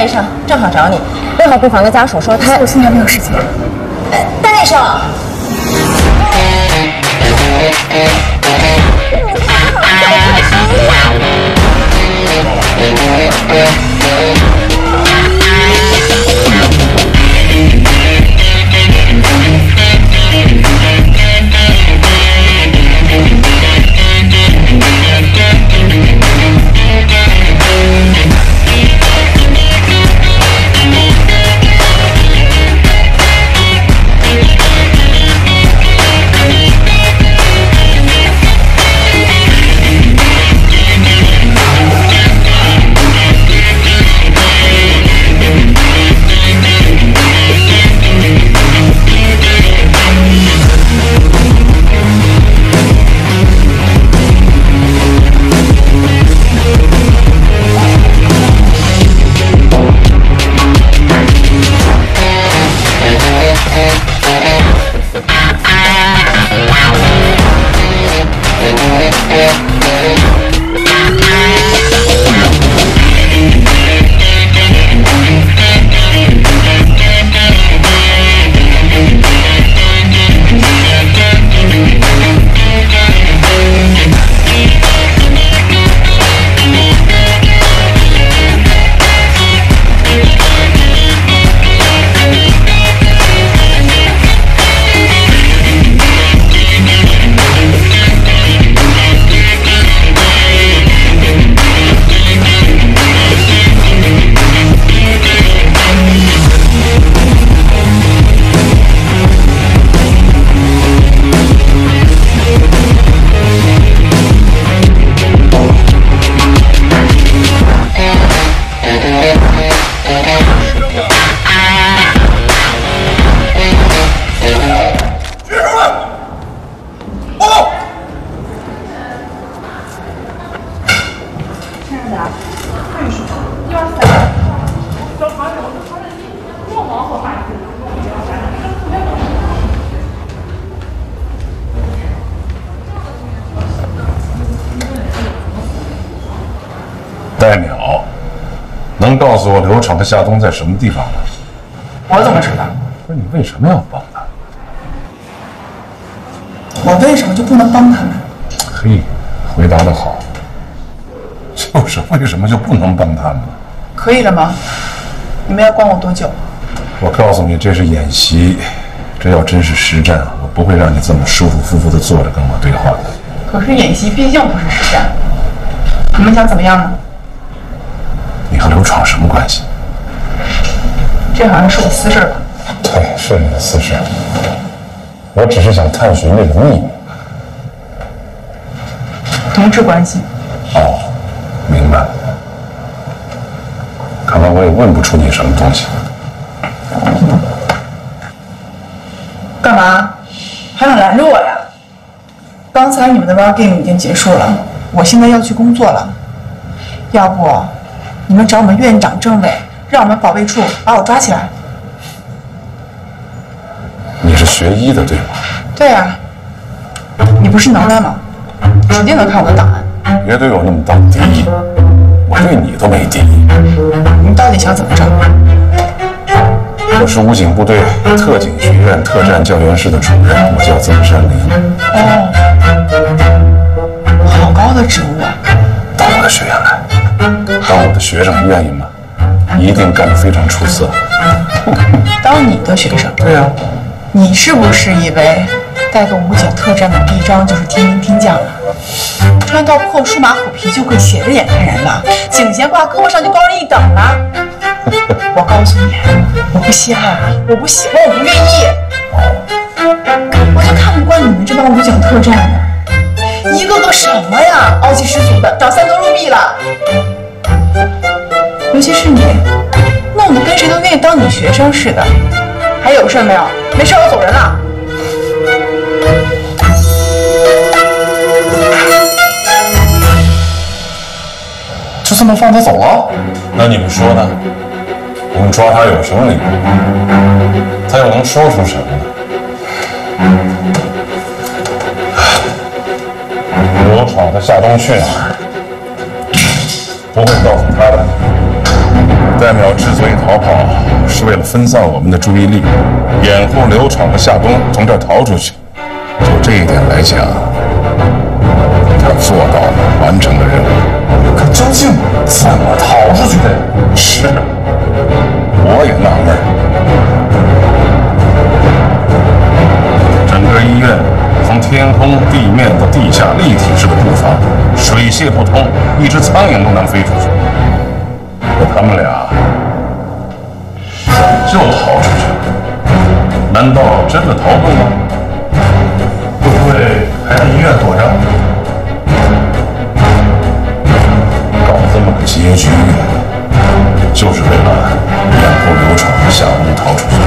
戴医生，正好找你。六号病房的家属说他我现在没有时间。戴医生。戴能告诉我刘闯和夏冬在什么地方吗？我怎么知道？不是你为什么要帮他？我为什么就不能帮他们？嘿，回答的好。就是为什么就不能帮他们？可以了吗？你们要关我多久？我告诉你，这是演习，这要真是实战，我不会让你这么舒舒服服的坐着跟我对话的。可是演习毕竟不是实战，你们想怎么样呢？你和刘闯什么关系？这好像是我私事吧？对，是你的私事。我只是想探寻那个秘密。同志关系。哦，明白。看来我也问不出你什么东西。干嘛？还想拦着我呀？刚才你们的 war game 已经结束了，我现在要去工作了。要不，你们找我们院长、政委，让我们保卫处把我抓起来。你是学医的对吗？对呀、你不是能耐吗？指定能看我的档案。别对我那么大的敌意，我对你都没敌意。你到底想怎么着？我是武警部队特警学院特战教研室的主任，我叫曾山林。哦，好高的职务啊！到我的学院来，学生，愿意吗？一定干得非常出色。当你的学生，对呀、你是不是以为带个武警特战的臂章就是天兵天将了？穿到破数码虎皮就会斜着眼看人了，警衔挂胳膊上就高人一等了。我告诉你，我不稀罕，我不喜欢，我不愿意。我就看不惯你们这帮武警特战的，一个个什么呀，傲气十足的，长三头六臂了。尤其是你，弄得跟谁都愿意当你学生似的。还有事没有？没事，我走人了。就这么放他走了？那你们说呢？我们抓他有什么理由？他又能说出什么呢？刘闯和夏冬去哪儿？不会告诉他的。戴代淼之所以逃跑，是为了分散我们的注意力，掩护刘闯和夏冬从这儿逃出去。就这一点来讲，他做到了，完成了任务。可究竟怎么逃出去的呀？是，我也纳闷儿。整个医院从天空、地面到地下立体式的布防，水泄不通，一只苍蝇都难飞出去。可他们俩布局就是为了掩护刘闯下墓逃出去。